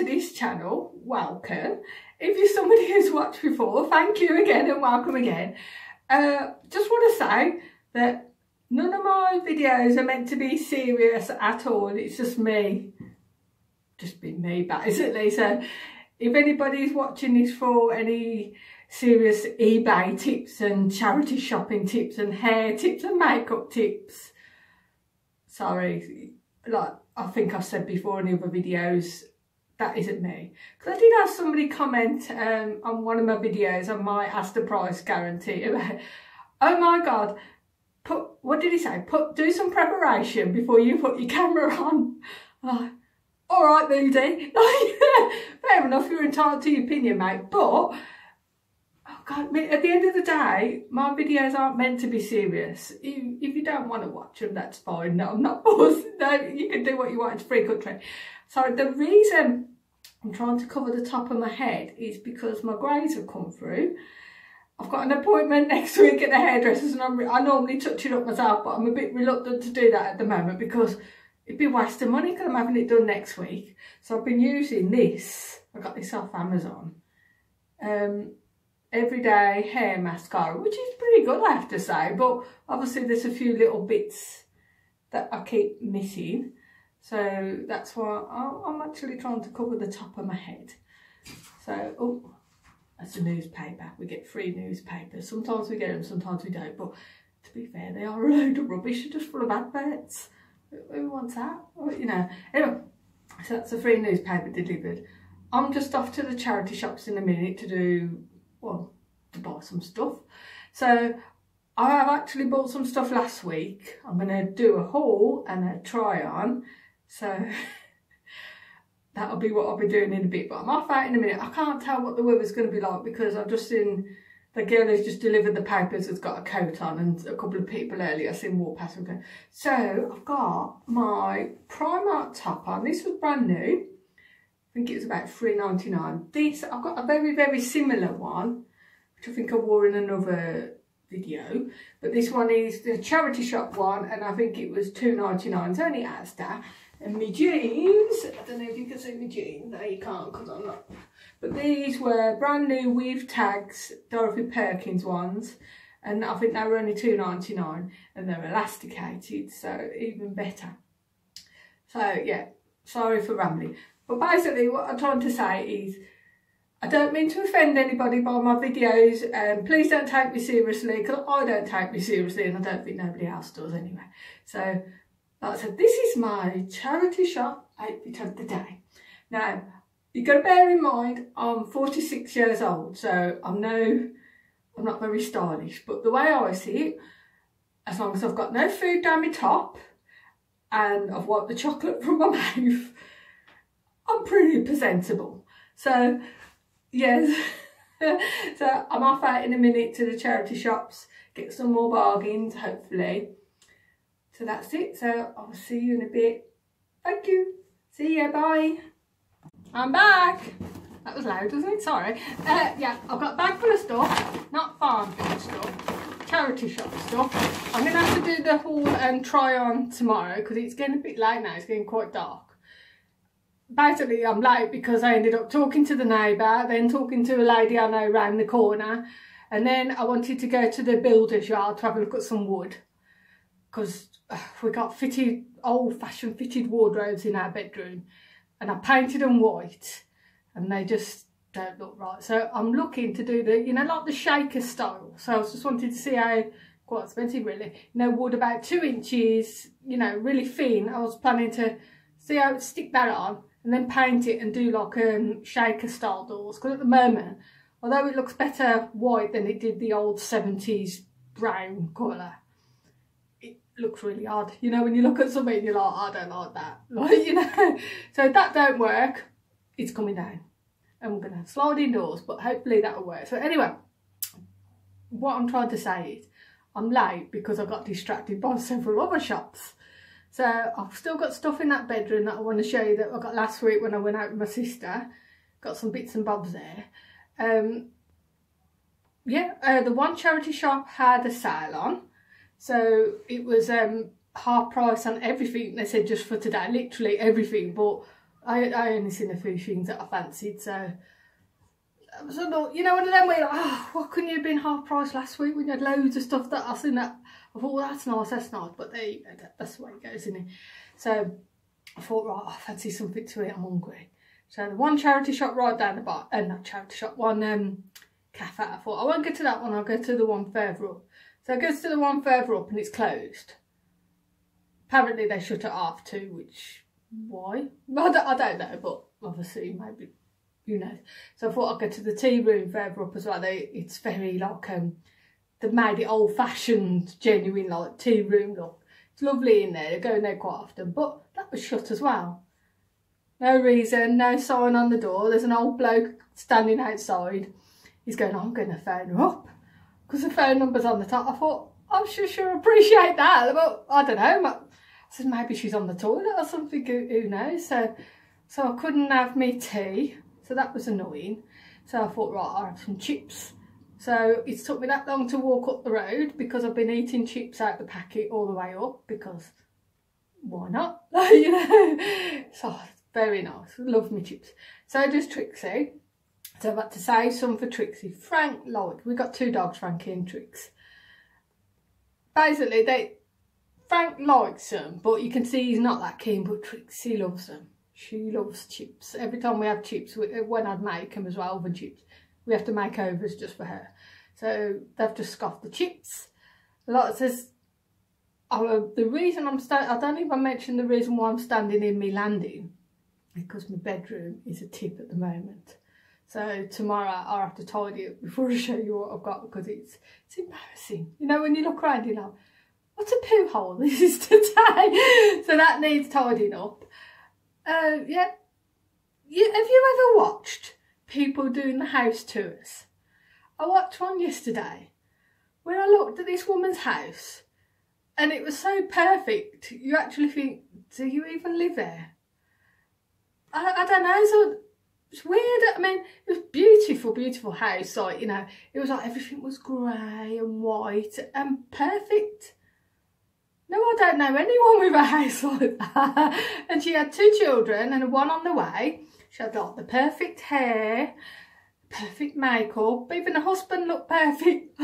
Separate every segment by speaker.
Speaker 1: to this channel, welcome. If you're somebody who's watched before, thank you again and welcome again. Uh, just want to say that none of my videos are meant to be serious at all. It's just me, just being me basically. So if anybody's watching this for any serious eBay tips and charity shopping tips and hair tips and makeup tips, sorry, like I think I've said before in other videos, that isn't me. Because I did have somebody comment um, on one of my videos on my Ask the Price guarantee oh my God, put, what did he say? Put, do some preparation before you put your camera on. Oh, all right, Moody. Fair enough, you're entitled to your opinion, mate. But God, at the end of the day, my videos aren't meant to be serious. If, you don't want to watch them, that's fine. No, I'm not forced. No, you can do what you want. It's free country. So the reason I'm trying to cover the top of my head is because my greys have come through. I've got an appointment next week at the hairdressers and I'm, I normally touch it up myself, but I'm a bit reluctant to do that at the moment because it'd be wasting money because I'm having it done next week. So I've been using this. I got this off Amazon. Um, everyday hair mascara, which is pretty good, I have to say. But obviously there's a few little bits that I keep missing. So that's why I'm actually trying to cover the top of my head. So, oh, that's a newspaper. We get free newspapers. Sometimes we get them, sometimes we don't. But to be fair, they are a load of rubbish, just full of adverts. Who wants that? You know. Anyway, so that's a free newspaper delivered. I'm just off to the charity shops in a minute to do well, to buy some stuff. So I have actually bought some stuff last week. I'm going to do a haul and a try on. So that'll be what I'll be doing in a bit. But I'm off out in a minute. I can't tell what the weather's going to be like because I've just seen the girl who's just delivered the papers has got a coat on and a couple of people earlier I seen walk past and go. So I've got my Primark top on. This was brand new. Think it was about three ninety nine. This, I've got a very, very similar one, which I think I wore in another video. But this one is the charity shop one, and I think it was two ninety nine. It's only Asda. And my jeans, I don't know if you can see my jeans. No, you can't because I'm not. But these were brand new with tags, Dorothy Perkins ones. And I think they were only two ninety nine, and they're elasticated, so even better. So yeah, sorry for rambling. But basically what I'm trying to say is, I don't mean to offend anybody by my videos. Um, please don't take me seriously because I don't take me seriously and I don't think nobody else does anyway. So, like I said, this is my charity shop outfit of the day. Now, you've got to bear in mind, I'm 46 years old, so I'm no, I'm not very stylish. But the way I see it, as long as I've got no food down my top and I've wiped the chocolate from my mouth, I'm pretty presentable. So, yes. so I'm off out in a minute to the charity shops, get some more bargains, hopefully. So that's it. So I'll see you in a bit. Thank you. See ya. Bye. I'm back. That was loud, wasn't it? Sorry. Uh, yeah, I've got a bag full of stuff. Not farm stuff. Charity shop stuff. I'm going to have to do the haul and try on tomorrow because it's getting a bit late now. It's getting quite dark basically I'm late because I ended up talking to the neighbour, then talking to a lady I know round the corner, and then I wanted to go to the builder's yard to have a look at some wood because we got fitted, old-fashioned fitted wardrobes in our bedroom and I painted them white and they just don't look right. So I'm looking to do the, you know, like the shaker style. So I was just wanting to see how, quite expensive really, you know, wood about two inches, you know, really thin. I was planning to see how stick that on and then paint it and do like um, shaker style doors. Because at the moment although it looks better white than it did the old 70s brown colour it looks really odd. You know when you look at something you're like I don't like that. Like you know? So that don't work it's coming down and we're going to slide indoors but hopefully that'll work. So anyway what I'm trying to say is I'm late because I got distracted by several other shops so I've still got stuff in that bedroom that I want to show you that I got last week when I went out with my sister. Got some bits and bobs there. Um, yeah, uh, the one charity shop had a sale on. So it was um, half price on everything. They said just for today, literally everything. But I, I only seen a few things that I fancied. So, so you know, one of them where like, oh, what couldn't you have been half price last week when you had loads of stuff that I seen that Well, that's nice, that's nice. But there you go, that, that's the way it goes, isn't it? So I thought, right, I fancy something to eat. I'm hungry. So the one charity shop right down the bar, and uh, not charity shop, one um, cafe. I thought I won't go to that one. I'll go to the one further up. So I go to the one further up, and it's closed. Apparently they shut it off too, which why? I don't, I don't know, but obviously maybe who knows. So I thought I'd go to the tea room further up as well. They, it's very like um, they've made it old fashioned, genuine like tea room look. It's lovely in there. I go in there quite often, but that was shut as well. No reason, no sign on the door. There's an old bloke standing outside. He's going, I'm going to phone her up because the phone number's on the top. I thought, I'm sure sure appreciate that, but I don't know. I said maybe she's on the toilet or something. Who knows? So, so I couldn't have me tea. So that was annoying. So I thought, right, I'll have some chips. So it's took me that long to walk up the road because I've been eating chips out the packet all the way up because why not? you know, so very nice. Love me chips. So does Trixie. So I've had to save some for Trixie. Frank liked, We've got two dogs, Frankie and Trix. Basically, they Frank likes them, but you can see he's not that keen, but Trixie loves them. She loves chips. Every time we have chips, when I'd make them as well, oven chips, we have to make overs just for her. So they've just scoffed the chips. Lot says Oh, the reason I'm standing, I don't even mention the reason why I'm standing in my landing because my bedroom is a tip at the moment. So tomorrow I'll have to tidy it before I show you what I've got because it's it's embarrassing. You know, when you look around, you know, what a poo hole this is today. so that needs tidying up. Uh, yeah. yeah. Have you ever watched people doing the house tours? I watched one yesterday where I looked at this woman's house and it was so perfect. You actually think, do you even live there? I, I don't know. So it's weird. I mean, it was beautiful, beautiful house. Like you know, it was like everything was grey and white and perfect. No, I don't know anyone with a house like that. and she had two children and one on the way. She had like the perfect hair, perfect makeup. Even the husband looked perfect.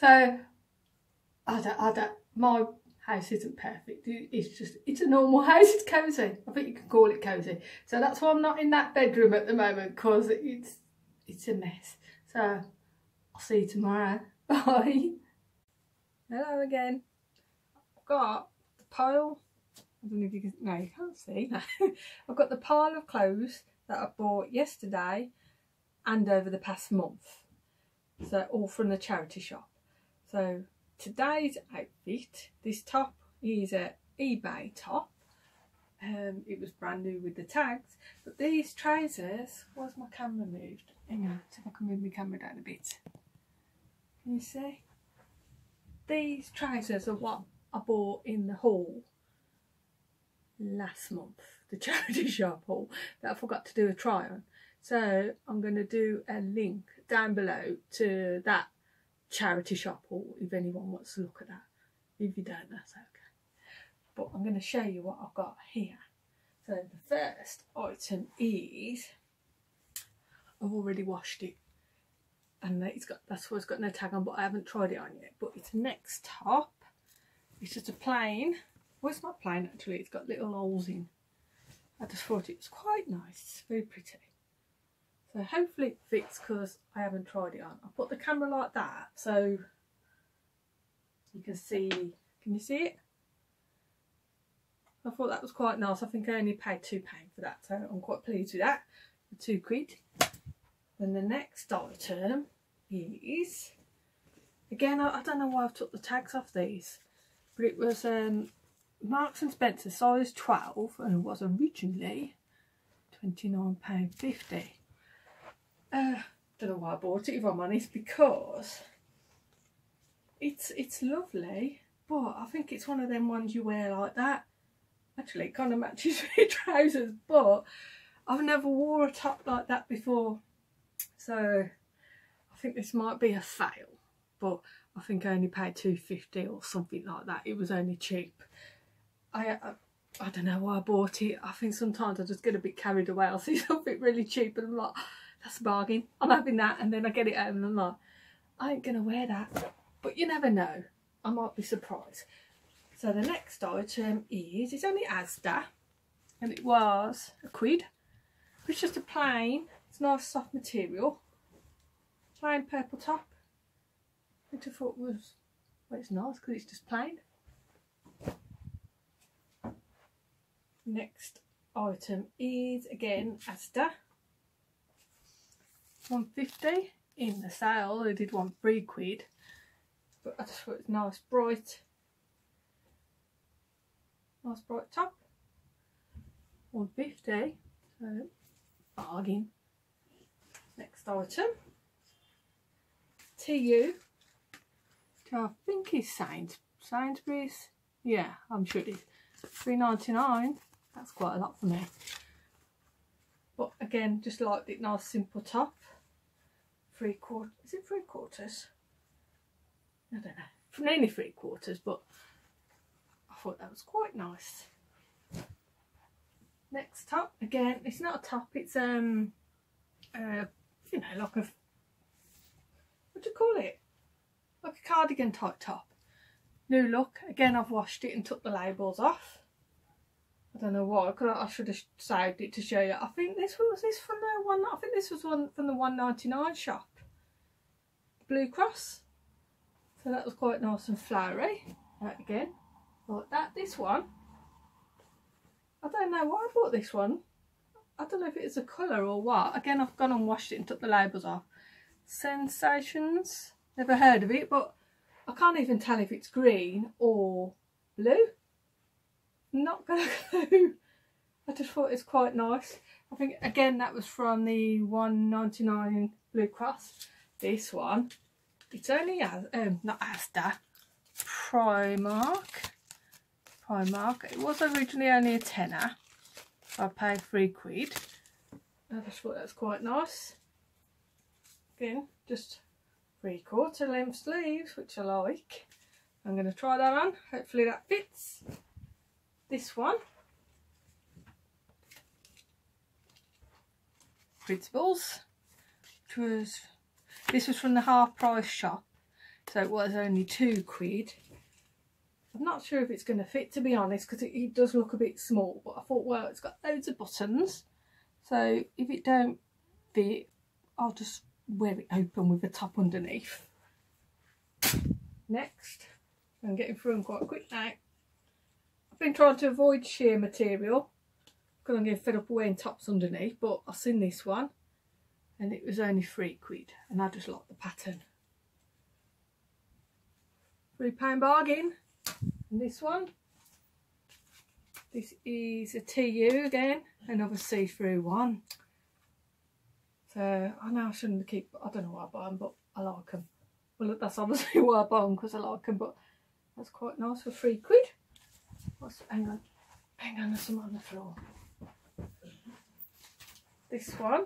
Speaker 1: so I don't, I don't, my house isn't perfect. It's just, it's a normal house. It's cosy. I think you can call it cosy. So that's why I'm not in that bedroom at the moment because it's, it's a mess. So I'll see you tomorrow. Bye. Hello again. I've got the pile. I don't know if you can, no, you can't see. I've got the pile of clothes that I bought yesterday and over the past month. So all from the charity shop. So today's outfit, this top is a eBay top. Um, it was brand new with the tags, but these trousers, where's my camera moved? Hang on, see if I can move my camera down a bit. Can you see? These trousers are what I bought in the haul last month, the charity shop haul that I forgot to do a try on. So I'm going to do a link down below to that charity shop or if anyone wants to look at that. If you don't, that's okay. But I'm going to show you what I've got here. So the first item is, I've already washed it and it's got that's why it's got no tag on but I haven't tried it on yet but it's Next top it's just a plain well it's not plain actually it's got little holes in I just thought it was quite nice it's very pretty so hopefully it fits because I haven't tried it on. I put the camera like that so you can see, can you see it? I thought that was quite nice. I think I only paid £2 for that so I'm quite pleased with that. For two quid. Then the next item is, again I, I don't know why I've took the tags off these, but it was um, Marks and Spencer size 12 and it was originally £29.50. Uh, don't know why I bought it if I'm honest because it's it's lovely but I think it's one of them ones you wear like that. Actually it kind of matches your trousers but I've never wore a top like that before so I think this might be a fail, but I think I only paid 250 or something like that. It was only cheap. I, I, I don't know why I bought it. I think sometimes I just get a bit carried away. I'll see something really cheap and I'm like, that's a bargain. I'm having that. And then I get it and I'm like, I ain't going to wear that. But you never know. I might be surprised. So the next item is, it's only Asda. And it was a quid. It's just a plain, it's nice soft material. Plain purple top. Which I thought was, well it's nice because it's just plain. Next item is again Asda. 150 in the sale. They did one three quid, but I just thought it was nice, bright, nice bright top. 150, so bargain. Next item, TU, I think is Sainsbury's. Yeah, I'm sure it is. 3.99. That's quite a lot for me. But again, just like it nice simple top three quarters. Is it three quarters? I don't know. Nearly three quarters, but I thought that was quite nice. Next top, again, it's not a top, it's um, uh, you know, like a, what do you call it? Like a cardigan type top. New Look. Again, I've washed it and took the labels off. I don't know. Could I, I should have saved it to show you. I think this was this from the one. I think this was one from the 199 shop. Blue Cross. So that was quite nice and flowery. That again, like that. This one, I don't know why I bought this one. I don't know if it's a colour or what. Again, I've gone and washed it and took the labels off. Sensations. Never heard of it, but I can't even tell if it's green or blue. Not gonna go. I just thought it's quite nice. I think again that was from the 199 Blue Cross this one. It's only as um not Asda, Primark. Primark. It was originally only a tenner. I paid three quid. I just thought that's quite nice. Again, just three quarter length sleeves, which I like. I'm going to try that on. Hopefully that fits. This one. Principles. Which was this was from the half price shop, so it was only two quid. I'm not sure if it's going to fit to be honest because it, it, does look a bit small but I thought well it's got loads of buttons so if it don't fit I'll just wear it open with the top underneath. Next, I'm getting through them quite quick now. Been trying to avoid sheer material because I'm getting fed up wearing tops underneath but I've seen this one and it was only three quid and I just like the pattern. Three pound bargain. And this one, this is a TU again, another see-through one. So I know I shouldn't keep, I don't know why I buy them, but I like them. Well, that's obviously why I buy them because I like them, but that's quite nice for three quid. What's, hang on, hang on, there's some on the floor. This one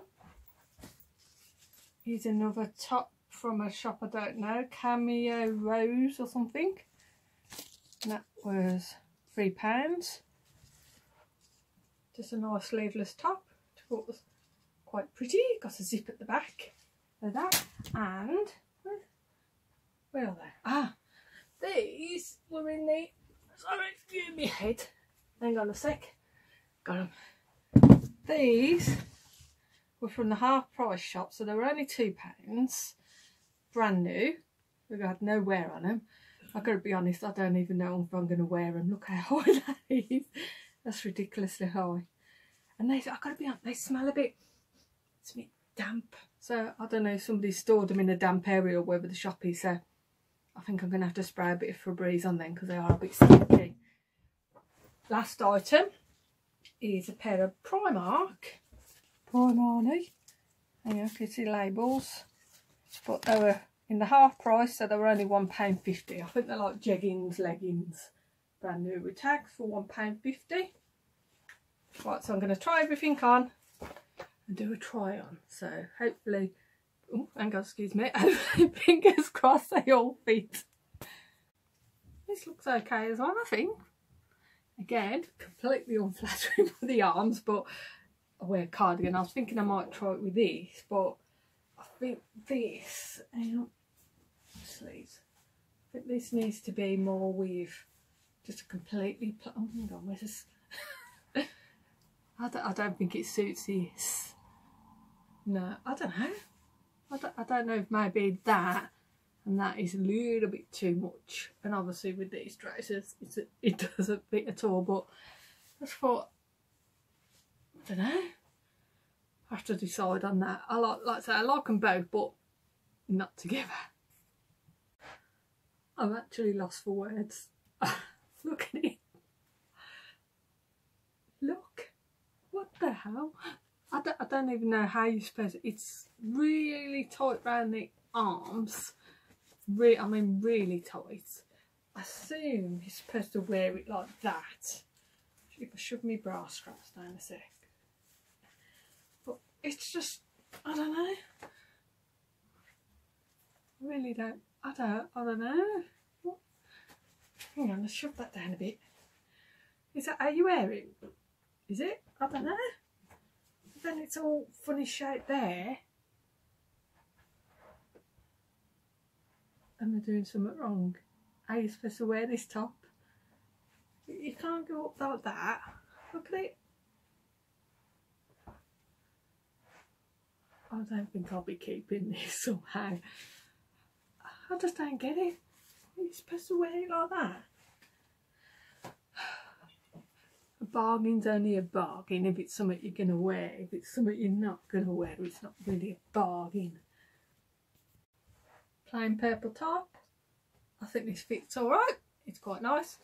Speaker 1: is another top from a shop I don't know, Cameo Rose or something. And that was three pounds. Just a nice sleeveless top. I thought was quite pretty. Got a zip at the back. of that. And where are they? Ah, these were in the sorry, me head. Hang on a sec. Got them. These were from the half price shop, so they were only £2. Brand new. We've had no wear on them. I've gotta be honest, I don't even know if I'm gonna wear them. Look how high that is. That's ridiculously high. And they, I gotta be honest, they smell a bit, it's a bit damp. So I don't know if somebody stored them in a damp area or wherever the shop is. So I think I'm gonna have to spray a bit of Febreze on them because they are a bit sticky. Last item is a pair of Primark Primani. And you can see labels. But they were in the half price, so they were only £1.50. I think they're like jeggings, leggings. Brand new with tags for £1.50. Right, so I'm going to try everything on and do a try on. So hopefully, oh, hang on, excuse me, fingers crossed they all fit. This looks okay as well, I think. Again, completely unflattering for the arms, but I wear a cardigan. I was thinking I might try it with this, but I think this, sleeves. I think this needs to be more with just a completely, oh my god, where's this? I don't, I don't think it suits this. No, I don't know. I don't, I don't know if maybe that and that is a little bit too much. And obviously with these it's a, it doesn't fit at all. But I just thought, I don't know. I have to decide on that. I like, like I say, I like them both, but not together. I'm actually lost for words. Look at it. Look. What the hell? I don't, I don't even know how you're supposed it's really tight around the arms. Re I mean really tight. I assume you're supposed to wear it like that. If I shove my bra straps down a sec. But it's just, I don't know. I really don't, I don't, I don't know. What? Hang on, let's shove that down a bit. Is that how you wear it? Is it? I don't know. Then it's all funny shape there. Am I doing something wrong? Are you supposed to wear this top? You can't go up like that. Look at it. I don't think I'll be keeping this somehow. I just don't get it. Are you supposed to wear it like that? A bargain's only a bargain if it's something you're going to wear. If it's something you're not going to wear, it's not really a bargain. Plain purple top. I think this fits alright. It's quite nice.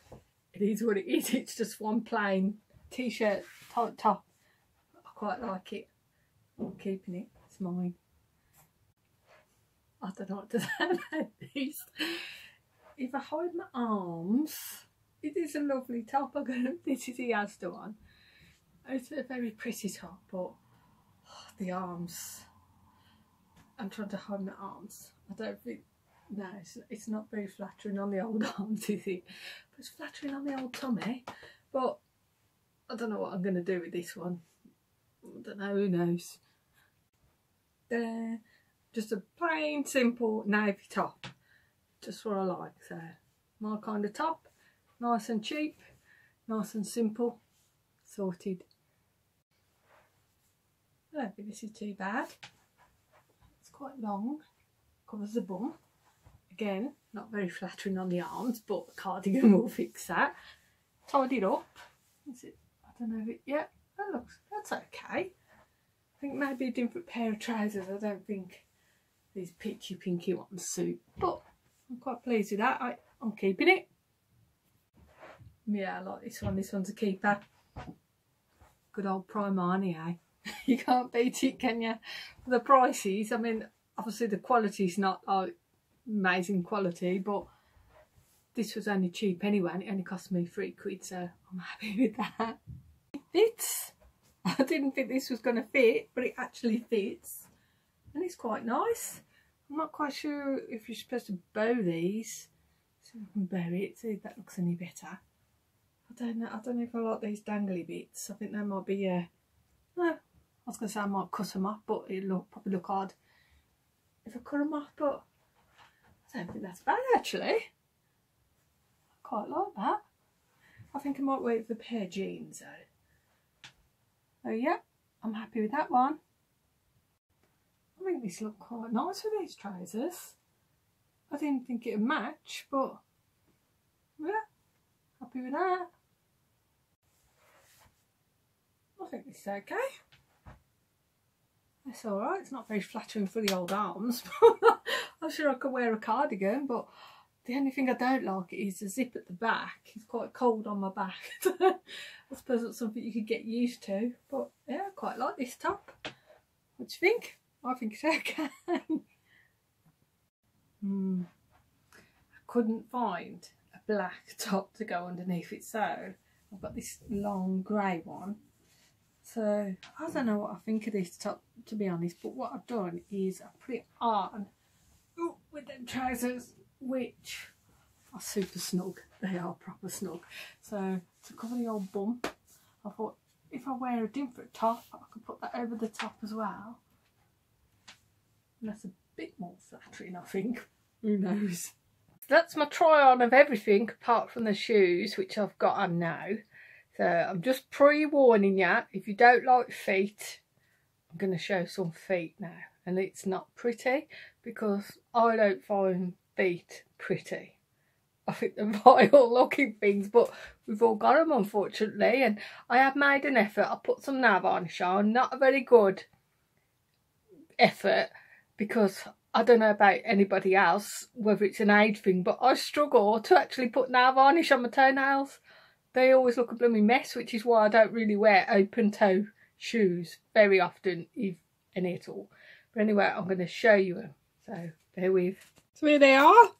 Speaker 1: It is what it is. It's just one plain t-shirt top top. I quite like it. I'm keeping it. It's mine. I don't know what to say about this. If I hide my arms, it is a lovely top. I'm gonna, this is the Asda one. It's a very pretty top, but oh, the arms. I'm trying to hide my arms. I don't think, no, it's, it's not very flattering on the old arms, is it? But it's flattering on the old tummy. But I don't know what I'm going to do with this one. I don't know, who knows. There, just a plain, simple navy top. Just what I like, so my kind of top. Nice and cheap, nice and simple, sorted. I don't think this is too bad. It's quite long, covers the bum. Again, not very flattering on the arms, but cardigan will fix that. Tied it up. Is it? I don't know if it, yeah, that looks, that's okay. I think maybe a different pair of trousers. I don't think these peachy pinky ones suit, but I'm quite pleased with that. I, I'm keeping it. Yeah, I like this one. This one's a keeper. Good old Primani, eh? you can't beat it, can you? The prices, I mean, obviously the quality's not like amazing quality, but this was only cheap anyway and it only cost me three quid, so I'm happy with that. It fits. I didn't think this was going to fit, but it actually fits. And it's quite nice. I'm not quite sure if you're supposed to bow these. So I can bow it, see if that looks any better. I don't know. I don't know if I like these dangly bits. I think they might be. Uh, no, I was going to say I might cut them off, but it look probably look odd if I cut them off. But I don't think that's bad actually. I quite like that. I think I might wait for a pair jeans though. Oh yeah, I'm happy with that one. I think these look quite nice with these trousers. I didn't think it'd match, but yeah, happy with that. I think this is okay. It's alright, it's not very flattering for the old arms. I'm sure I could wear a cardigan, but the only thing I don't like is the zip at the back. It's quite cold on my back. I suppose it's something you could get used to. But yeah, I quite like this top. What do you think? I think it's okay. Hmm. I couldn't find a black top to go underneath it, so I've got this long grey one So I don't know what I think of this top to be honest, but what I've done is I put it on ooh, with them trousers, which are super snug. They are proper snug. So to cover the old bum, I thought if I wear a different top, I could put that over the top as well. And that's a bit more flattering, I think. Who knows? That's my try on of everything apart from the shoes, which I've got on now. So I'm just pre-warning you, if you don't like feet, I'm going to show some feet now. And it's not pretty because I don't find feet pretty. I think they're vile looking things, but we've all got them unfortunately. And I have made an effort. I put some nail varnish on, not a very good effort because I don't know about anybody else, whether it's an age thing, but I struggle to actually put nail varnish on my toenails. They always look a blooming mess, which is why I don't really wear open toe shoes very often, if any at all. But anyway, I'm going to show you them. So bear with. So here they are.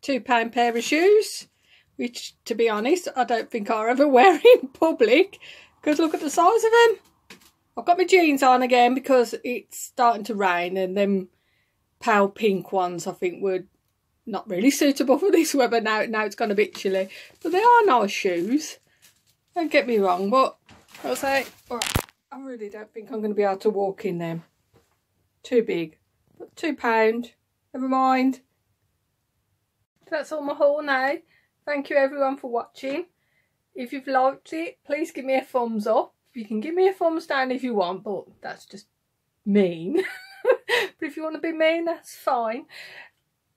Speaker 1: Two pound pair of shoes, which to be honest, I don't think I'll ever wear in public. Because look at the size of them. I've got my jeans on again because it's starting to rain and them pale pink ones I think were not really suitable for this weather now. Now it's gone a bit chilly. But they are nice shoes. Don't get me wrong, but I'll say, I really don't think I'm going to be able to walk in them. Too big. But two pound. Never mind. That's all my haul now. Thank you everyone for watching. If you've liked it, please give me a thumbs up. You can give me a thumbs down if you want, but that's just mean. but if you want to be mean, that's fine.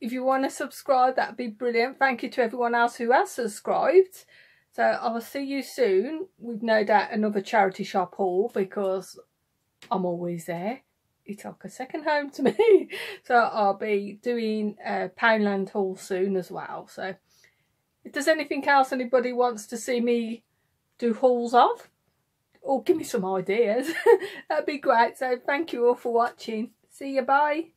Speaker 1: If you want to subscribe, that'd be brilliant. Thank you to everyone else who has subscribed. So I'll see you soon with no doubt another charity shop haul because I'm always there. It's like a second home to me. So I'll be doing a Poundland haul soon as well. So if there's anything else anybody wants to see me do hauls of, or give me some ideas, that'd be great. So thank you all for watching. See you, bye.